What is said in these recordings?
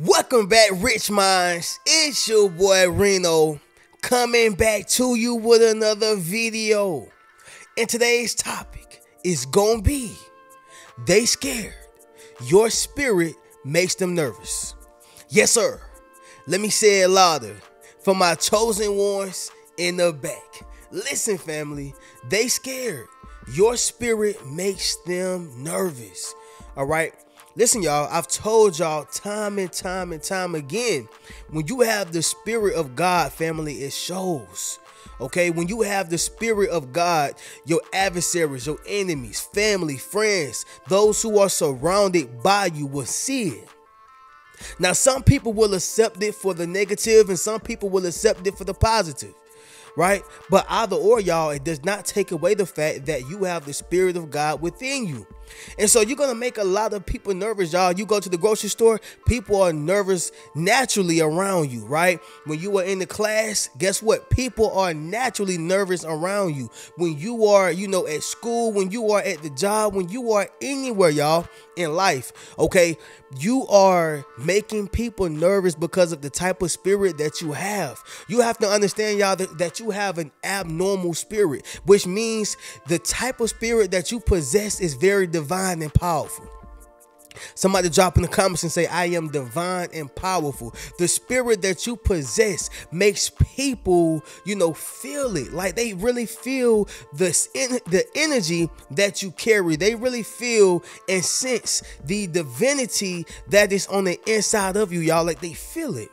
Welcome back, Rich Minds. It's your boy Rheno coming back to you with another video. And today's topic is gonna be they scared. Your spirit makes them nervous. Yes, sir. Let me say it louder for my chosen ones in the back. Listen, family, they scared. Your spirit makes them nervous. All right. Listen, y'all, I've told y'all time and time and time again when you have the Spirit of God, family, it shows. Okay, when you have the Spirit of God, your adversaries, your enemies, family, friends, those who are surrounded by you will see it. Now, some people will accept it for the negative, and some people will accept it for the positive right? But either or, y'all, it does not take away the fact that you have the Spirit of God within you. And so you're gonna make a lot of people nervous, y'all. You go to the grocery store, people are nervous naturally around you, right? When you are in the class, guess what? People are naturally nervous around you. When you are, you know, at school, when you are at the job, when you are anywhere, y'all, in life, okay? You are making people nervous because of the type of spirit that you have. You have to understand, y'all, that, that you have an abnormal spirit, which means the type of spirit that you possess is very divine and powerful. Somebody drop in the comments and say, I am divine and powerful. The spirit that you possess makes people, you know, feel it. Like they really feel this the energy that you carry. They really feel and sense the divinity that is on the inside of you, y'all. Like they feel it.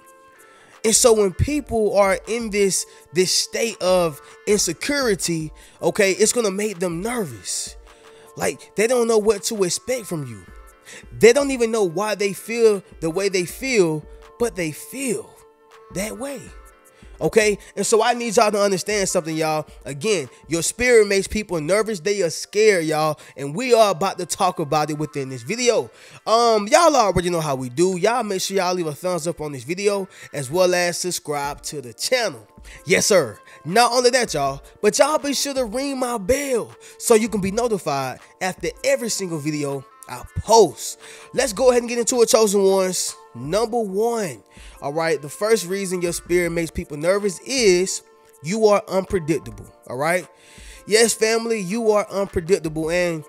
And so when people are in this this state of insecurity, okay, it's gonna make them nervous. Like they don't know what to expect from you. They don't even know why they feel the way they feel, but they feel that way. Okay, and so I need y'all to understand something, y'all. Again, your spirit makes people nervous. They are scared, y'all, and we are about to talk about it within this video. Um, y'all already know how we do. Y'all make sure y'all leave a thumbs up on this video as well as subscribe to the channel. Yes, sir. Not only that, y'all, but y'all be sure to ring my bell so you can be notified after every single video I post. Let's go ahead and get into it, chosen ones. Number one, all right, the first reason your spirit makes people nervous is you are unpredictable. All right, yes, family, you are unpredictable, and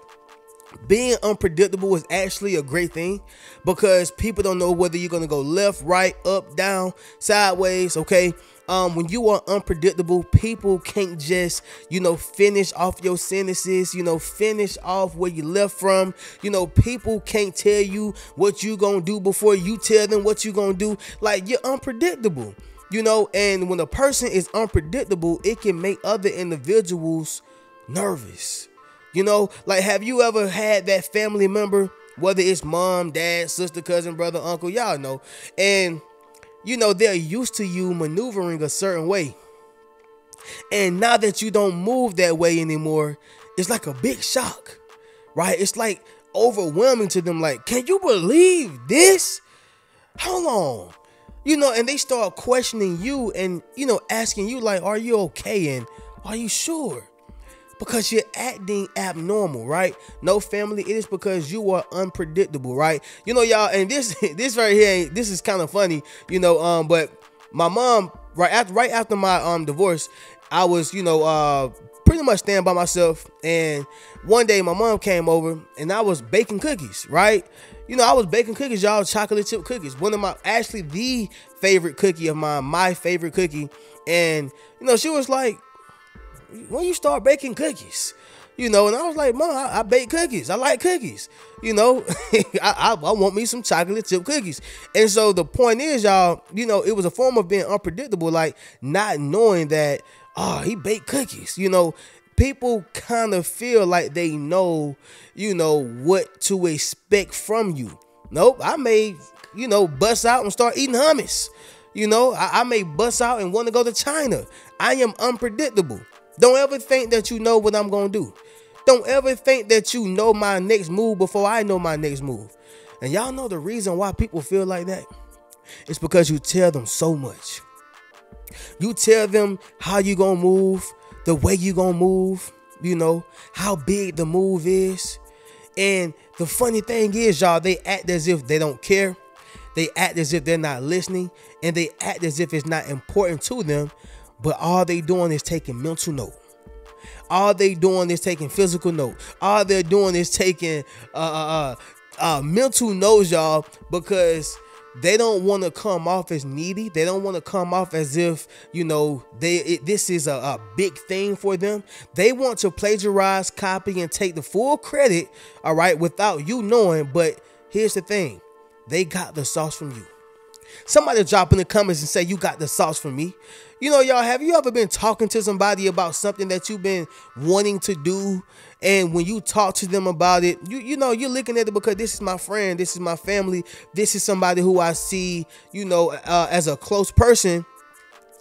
being unpredictable is actually a great thing because people don't know whether you're gonna go left, right, up, down, sideways. Okay, um, when you are unpredictable, people can't just, you know, finish off your sentences, you know, finish off where you left from. You know, people can't tell you what you gonna do before you tell them what you gonna do. Like you're unpredictable, you know, and when a person is unpredictable, it can make other individuals nervous. You know, like have you ever had that family member, whether it's mom, dad, sister, cousin, brother, uncle, y'all know, and you know, they're used to you maneuvering a certain way. And now that you don't move that way anymore, it's like a big shock, right? It's like overwhelming to them. Like, can you believe this? How long? You know, and they start questioning you and, you know, asking you, like, are you okay? And are you sure? Because you're acting abnormal, right? No family, it is because you are unpredictable, right? You know, y'all, and this this right here, this is kind of funny, you know, um, but my mom, right after right after my um divorce, I was, you know, uh pretty much staying by myself. And one day my mom came over and I was baking cookies, right? You know, I was baking cookies, y'all, chocolate chip cookies. One of my actually the favorite cookie of mine, my favorite cookie. And you know, she was like, when you start baking cookies? You know, and I was like, Mom, I, I bake cookies. I like cookies. You know, I, I, I want me some chocolate chip cookies. And so the point is, y'all, you know, it was a form of being unpredictable, like not knowing that, oh, he baked cookies. You know, people kind of feel like they know, you know, what to expect from you. Nope, I may, you know, bust out and start eating hummus. You know, I, I may bust out and want to go to China. I am unpredictable. Don't ever think that you know what I'm going to do. Don't ever think that you know my next move before I know my next move. And y'all know the reason why people feel like that? It's because you tell them so much. You tell them how you going to move, the way you going to move, you know, how big the move is. And the funny thing is, y'all, they act as if they don't care. They act as if they're not listening and they act as if it's not important to them, but all they doing is taking mental note. All they doing is taking physical note. All they're doing is taking uh, uh, uh, uh mental notes, y'all, because they don't want to come off as needy. They don't want to come off as if you know they it, this is a, a big thing for them. They want to plagiarize, copy, and take the full credit. All right, without you knowing. But here's the thing: they got the sauce from you. Somebody drop in the comments and say you got the sauce from me. You know, y'all, have you ever been talking to somebody about something that you've been wanting to do? And when you talk to them about it, you you know, you're looking at it because this is my friend, this is my family, this is somebody who I see, you know, uh, as a close person.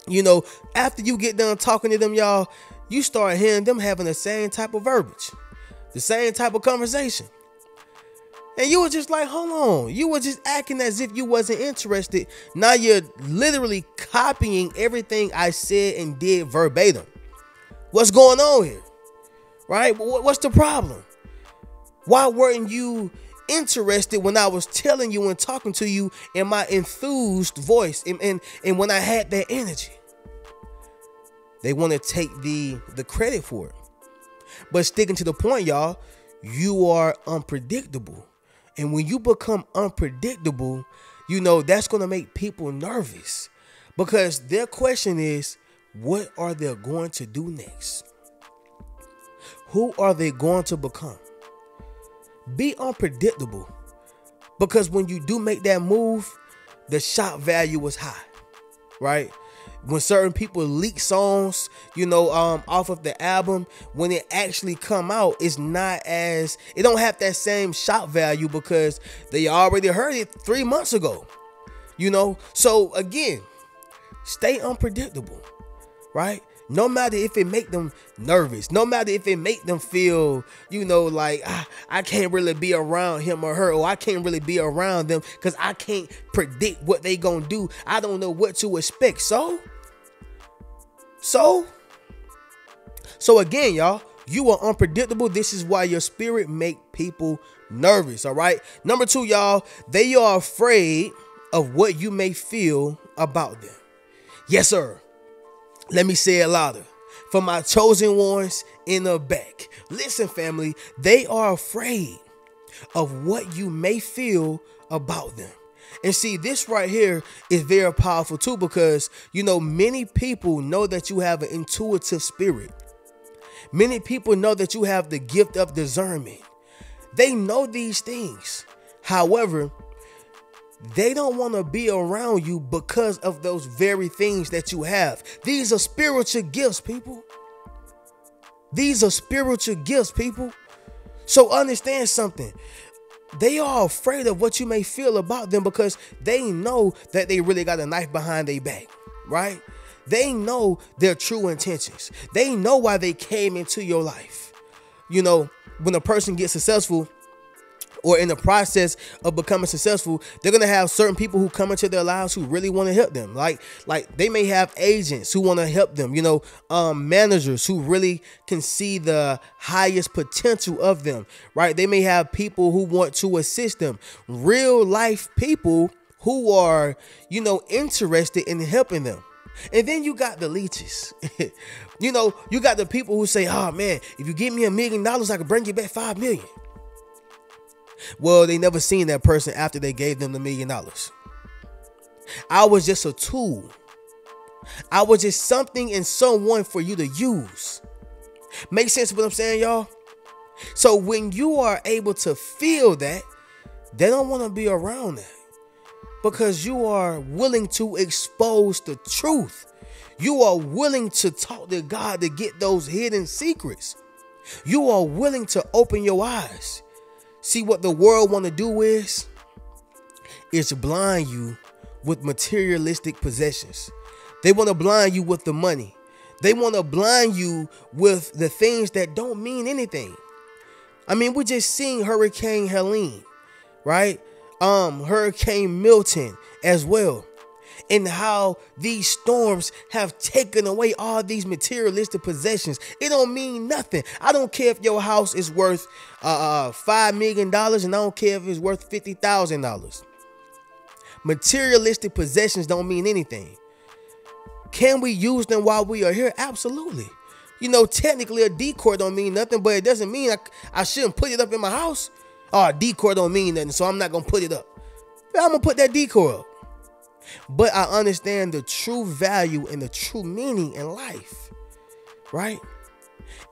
You know, after you get done talking to them, y'all, you start hearing them having the same type of verbiage, the same type of conversation. And you were just like, hold on. You were just acting as if you wasn't interested. Now you're literally copying everything I said and did verbatim. What's going on here? Right? What's the problem? Why weren't you interested when I was telling you and talking to you in my enthused voice and, and, and when I had that energy? They want to take the the credit for it. But sticking to the point, y'all, you are unpredictable. And when you become unpredictable, you know, that's going to make people nervous because their question is, what are they going to do next? Who are they going to become? Be unpredictable because when you do make that move, the shot value is high, right? When certain people leak songs, you know, um, off of the album, when it actually come out, it's not as it don't have that same shock value because they already heard it three months ago. You know, so again, stay unpredictable, right? No matter if it make them nervous, no matter if it make them feel, you know, like ah, I can't really be around him or her, or I can't really be around them because I can't predict what they gonna do. I don't know what to expect. So so, so again, y'all, you are unpredictable. This is why your spirit make people nervous. All right. Number two, y'all, they are afraid of what you may feel about them. Yes, sir. Let me say it louder. For my chosen ones in the back. Listen, family, they are afraid of what you may feel about them. And see, this right here is very powerful too because, you know, many people know that you have an intuitive spirit. Many people know that you have the gift of discernment. They know these things. However, they don't want to be around you because of those very things that you have. These are spiritual gifts, people. These are spiritual gifts, people. So understand something they are afraid of what you may feel about them because they know that they really got a knife behind their back, right? They know their true intentions. They know why they came into your life. You know, when a person gets successful, or in the process of becoming successful, they're gonna have certain people who come into their lives who really want to help them. Like, like they may have agents who want to help them, you know, um, managers who really can see the highest potential of them, right? They may have people who want to assist them, real life people who are, you know, interested in helping them. And then you got the leeches. you know, you got the people who say, oh man, if you give me a million dollars, I can bring you back five million. Well, they never seen that person after they gave them the million dollars. I was just a tool. I was just something and someone for you to use. Make sense what I'm saying, y'all? So when you are able to feel that, they don't want to be around that because you are willing to expose the truth. You are willing to talk to God to get those hidden secrets. You are willing to open your eyes. See what the world want to do is is blind you with materialistic possessions. They want to blind you with the money. They want to blind you with the things that don't mean anything. I mean, we just seen Hurricane Helene, right? Um, Hurricane Milton as well and how these storms have taken away all these materialistic possessions. It don't mean nothing. I don't care if your house is worth uh, uh five million dollars, and I don't care if it's worth fifty thousand dollars. materialistic possessions don't mean anything. Can we use them while we are here? Absolutely. You know, technically a decor don't mean nothing, but it doesn't mean I, I shouldn't put it up in my house. Oh, decor don't mean nothing, so I'm not gonna put it up. I'm gonna put that decor up. But I understand the true value and the true meaning in life, right?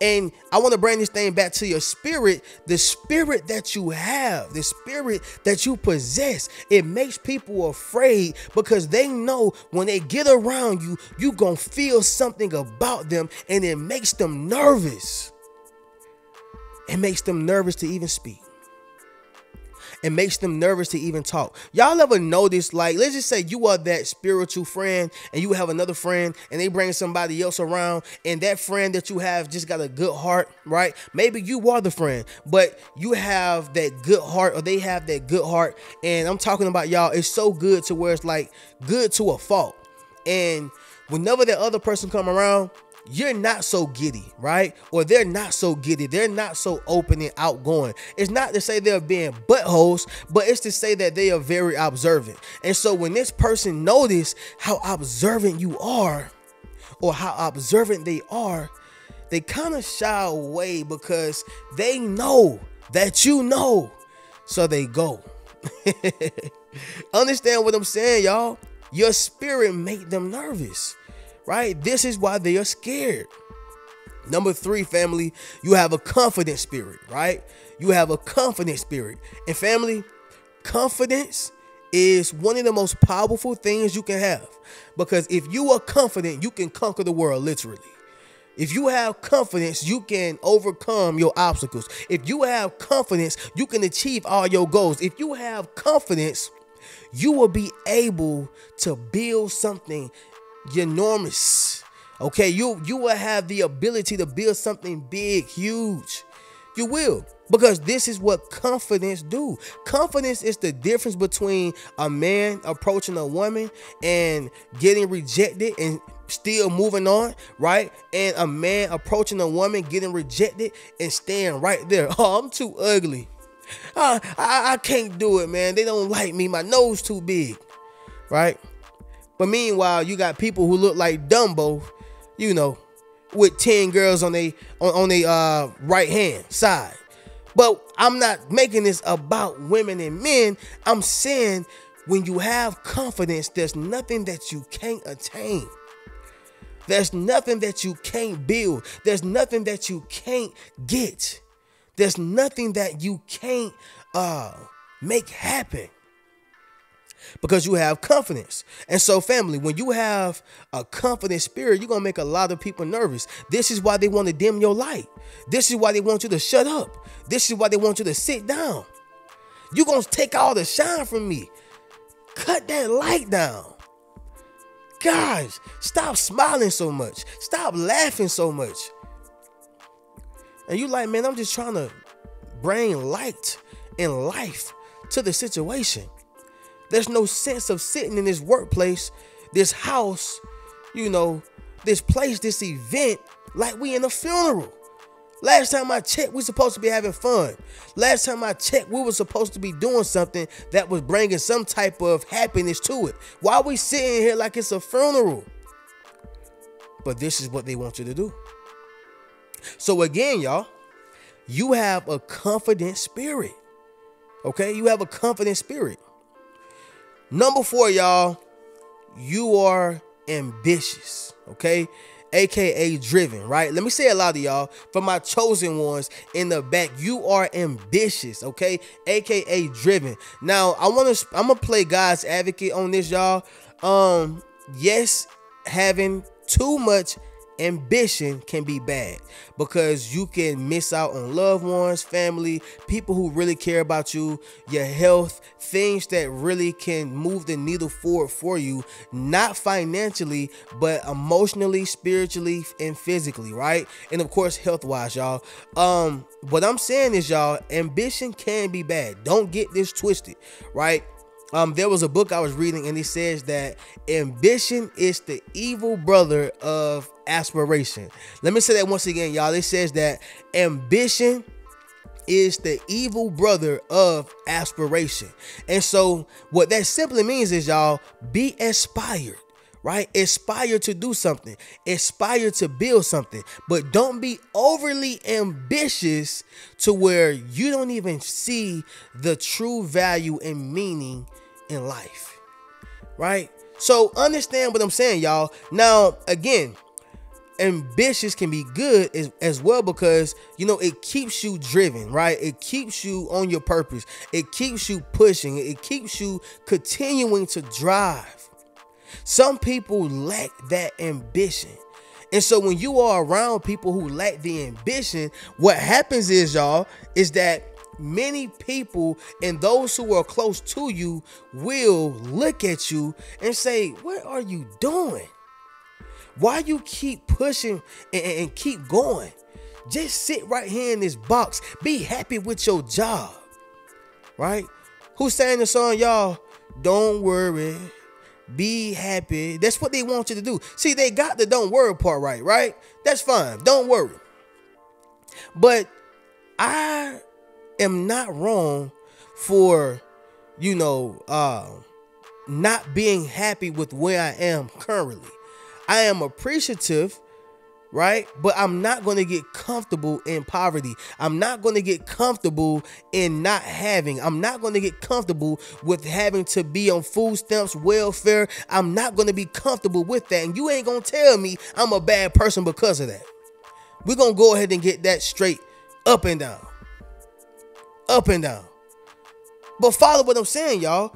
And I want to bring this thing back to your spirit, the spirit that you have, the spirit that you possess. It makes people afraid because they know when they get around you, you going to feel something about them and it makes them nervous. It makes them nervous to even speak it makes them nervous to even talk. Y'all ever notice, like, let's just say you are that spiritual friend and you have another friend and they bring somebody else around, and that friend that you have just got a good heart, right? Maybe you are the friend, but you have that good heart, or they have that good heart. And I'm talking about y'all, it's so good to where it's like good to a fault. And whenever that other person come around, you're not so giddy, right? Or they're not so giddy. They're not so open and outgoing. It's not to say they're being buttholes, but it's to say that they are very observant. And so when this person notice how observant you are, or how observant they are, they kind of shy away because they know that you know. So they go. Understand what I'm saying, y'all? Your spirit make them nervous right? This is why they are scared. Number three, family, you have a confident spirit, right? You have a confident spirit. And family, confidence is one of the most powerful things you can have. Because if you are confident, you can conquer the world, literally. If you have confidence, you can overcome your obstacles. If you have confidence, you can achieve all your goals. If you have confidence, you will be able to build something enormous. Okay, you you will have the ability to build something big, huge. You will because this is what confidence do. Confidence is the difference between a man approaching a woman and getting rejected and still moving on, right? And a man approaching a woman getting rejected and staying right there. Oh, I'm too ugly. Uh, I, I can't do it, man. They don't like me. My nose too big, right? But meanwhile, you got people who look like Dumbo, you know, with 10 girls on a on, on a uh, right hand side. But I'm not making this about women and men. I'm saying when you have confidence, there's nothing that you can't attain. There's nothing that you can't build. There's nothing that you can't get. There's nothing that you can't uh, make happen because you have confidence. And so, family, when you have a confident spirit, you're going to make a lot of people nervous. This is why they want to dim your light. This is why they want you to shut up. This is why they want you to sit down. You're going to take all the shine from me. Cut that light down. Guys, stop smiling so much. Stop laughing so much. And you like, man, I'm just trying to bring light and life to the situation. There's no sense of sitting in this workplace, this house, you know, this place, this event, like we in a funeral. Last time I checked, we supposed to be having fun. Last time I checked, we were supposed to be doing something that was bringing some type of happiness to it. Why are we sitting here like it's a funeral? But this is what they want you to do. So again, y'all, you have a confident spirit. Okay? You have a confident spirit. Number four, y'all, you are ambitious, okay? AKA driven, right? Let me say a lot of y'all, for my chosen ones in the back, you are ambitious, okay? AKA driven. Now, I want to, I'm gonna play God's advocate on this, y'all. Um, yes, having too much ambition can be bad because you can miss out on loved ones, family, people who really care about you, your health, things that really can move the needle forward for you, not financially, but emotionally, spiritually, and physically, right? And of course, health wise, y'all. Um, what I'm saying is, y'all, ambition can be bad. Don't get this twisted, right? Um, there was a book I was reading, and it says that ambition is the evil brother of aspiration. Let me say that once again, y'all. It says that ambition is the evil brother of aspiration. And so, what that simply means is, y'all, be aspired right? Aspire to do something, aspire to build something, but don't be overly ambitious to where you don't even see the true value and meaning in life, right? So understand what I'm saying, y'all. Now, again, ambitious can be good as, as well because you know it keeps you driven right it keeps you on your purpose it keeps you pushing it keeps you continuing to drive some people lack that ambition. And so when you are around people who lack the ambition, what happens is, y'all, is that many people and those who are close to you will look at you and say, What are you doing? Why you keep pushing and, and keep going? Just sit right here in this box. Be happy with your job. Right? Who's saying the song, y'all? Don't worry be happy. That's what they want you to do. See, they got the don't worry part right, right? That's fine. Don't worry. But I am not wrong for, you know, uh, not being happy with where I am currently. I am appreciative right? But I'm not going to get comfortable in poverty. I'm not going to get comfortable in not having. I'm not going to get comfortable with having to be on food stamps, welfare. I'm not going to be comfortable with that. And you ain't going to tell me I'm a bad person because of that. We're going to go ahead and get that straight up and down. Up and down. But follow what I'm saying, y'all.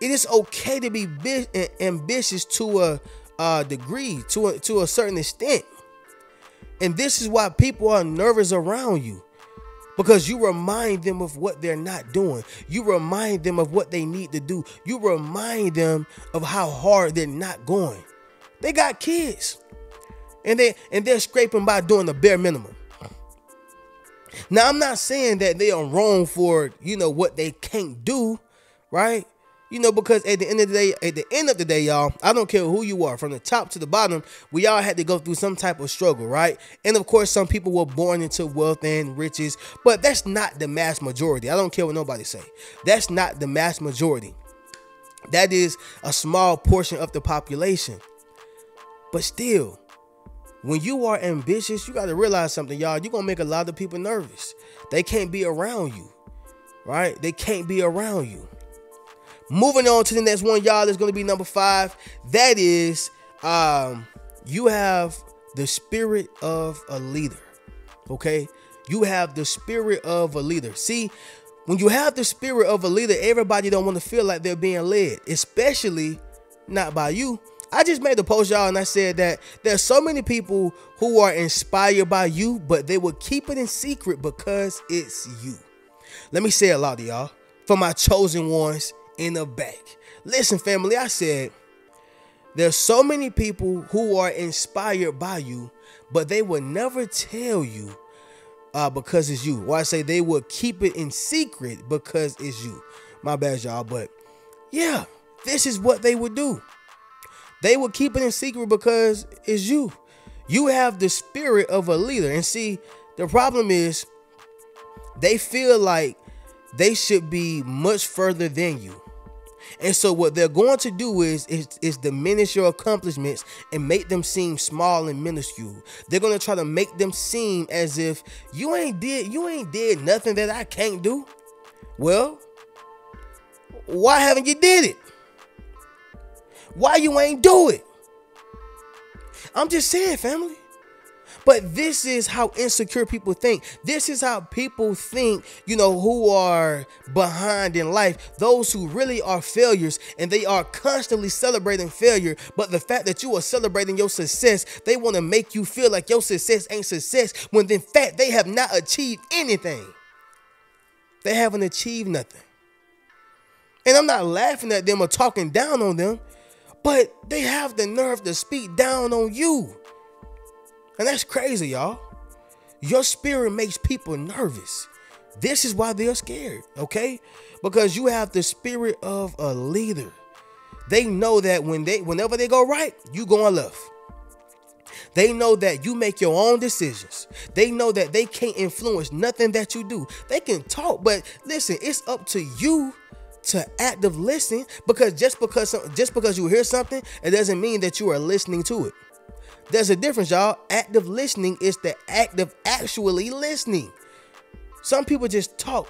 It is okay to be ambitious to a, a degree, to a, to a certain extent. And this is why people are nervous around you because you remind them of what they're not doing. You remind them of what they need to do. You remind them of how hard they're not going. They got kids. And they and they're scraping by doing the bare minimum. Now I'm not saying that they are wrong for, you know, what they can't do, right? You know, because at the end of the day, at the end of the day, y'all, I don't care who you are, from the top to the bottom, we all had to go through some type of struggle, right? And of course, some people were born into wealth and riches, but that's not the mass majority. I don't care what nobody say. That's not the mass majority. That is a small portion of the population. But still, when you are ambitious, you got to realize something, y'all. You're going to make a lot of people nervous. They can't be around you, right? They can't be around you. Moving on to the next one, y'all, is going to be number five. That is, um, you have the spirit of a leader. Okay, you have the spirit of a leader. See, when you have the spirit of a leader, everybody don't want to feel like they're being led, especially not by you. I just made a post, y'all, and I said that there's so many people who are inspired by you, but they will keep it in secret because it's you. Let me say a lot loud, y'all. For my chosen ones, in the back. Listen, family, I said there's so many people who are inspired by you, but they will never tell you uh, because it's you. Or I say they will keep it in secret because it's you. My bad, y'all. But yeah, this is what they would do. They would keep it in secret because it's you. You have the spirit of a leader. And see, the problem is they feel like they should be much further than you. And so what they're going to do is, is, is diminish your accomplishments and make them seem small and minuscule. They're gonna try to make them seem as if you ain't did you ain't did nothing that I can't do. Well, why haven't you did it? Why you ain't do it? I'm just saying, family. But this is how insecure people think. This is how people think, you know, who are behind in life. Those who really are failures and they are constantly celebrating failure. But the fact that you are celebrating your success, they want to make you feel like your success ain't success when in fact they have not achieved anything. They haven't achieved nothing. And I'm not laughing at them or talking down on them, but they have the nerve to speak down on you. And that's crazy, y'all. Your spirit makes people nervous. This is why they're scared, okay? Because you have the spirit of a leader. They know that when they whenever they go right, you going left. They know that you make your own decisions. They know that they can't influence nothing that you do. They can talk, but listen, it's up to you to active listen because just because just because you hear something, it doesn't mean that you are listening to it. There's a difference, y'all. Active listening is the act of actually listening. Some people just talk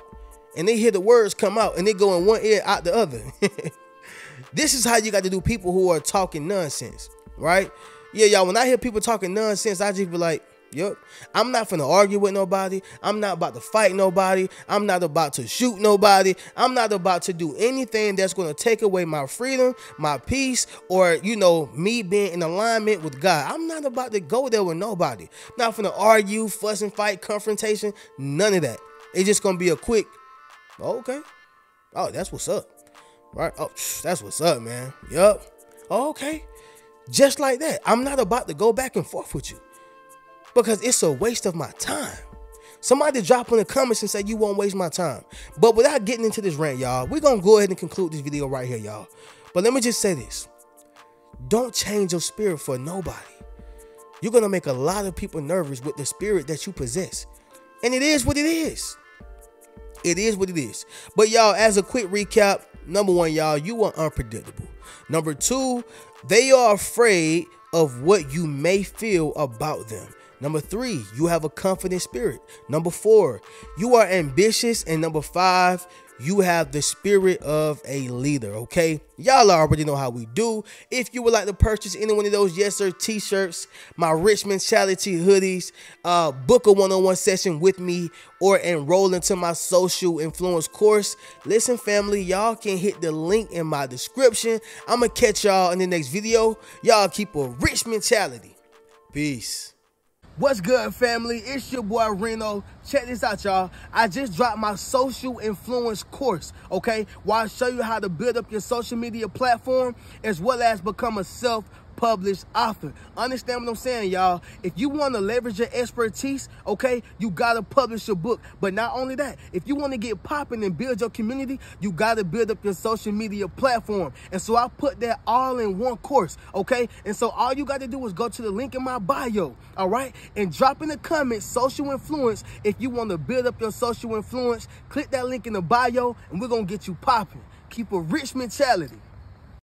and they hear the words come out and they go in one ear out the other. this is how you got to do people who are talking nonsense, right? Yeah, y'all, when I hear people talking nonsense, I just be like, Yep. I'm not finna argue with nobody. I'm not about to fight nobody. I'm not about to shoot nobody. I'm not about to do anything that's gonna take away my freedom, my peace, or you know, me being in alignment with God. I'm not about to go there with nobody. Not finna argue, fuss and fight, confrontation, none of that. It's just gonna be a quick, oh, okay. Oh, that's what's up. Right? Oh, that's what's up, man. Yup. Oh, okay. Just like that. I'm not about to go back and forth with you because it's a waste of my time. Somebody drop in the comments and say you won't waste my time. But without getting into this rant, y'all, we're to go ahead and conclude this video right here, y'all. But let me just say this. Don't change your spirit for nobody. You're to make a lot of people nervous with the spirit that you possess. And it is what it is. It is what it is. But y'all, as a quick recap, number one, y'all, you are unpredictable. Number two, they are afraid of what you may feel about them. Number three, you have a confident spirit. Number four, you are ambitious. And number five, you have the spirit of a leader, okay? Y'all already know how we do. If you would like to purchase any one of those Yes Sir t-shirts, my Rich Mentality hoodies, uh, book a one-on-one session with me, or enroll into my social influence course, listen family, y'all can hit the link in my description. I'm going to catch y'all in the next video. Y'all keep a rich mentality. Peace. What's good, family? It's your boy Rheno. Check this out, y'all. I just dropped my social influence course, okay? Where I show you how to build up your social media platform as well as become a self published author. Understand what I'm saying, y'all? If you want to leverage your expertise, okay, you got to publish your book. But not only that, if you want to get popping and build your community, you got to build up your social media platform. And so I put that all in one course, okay? And so all you got to do is go to the link in my bio, all right? And drop in the comments social influence if you want to build up your social influence. Click that link in the bio and we're going to get you popping. Keep a rich mentality.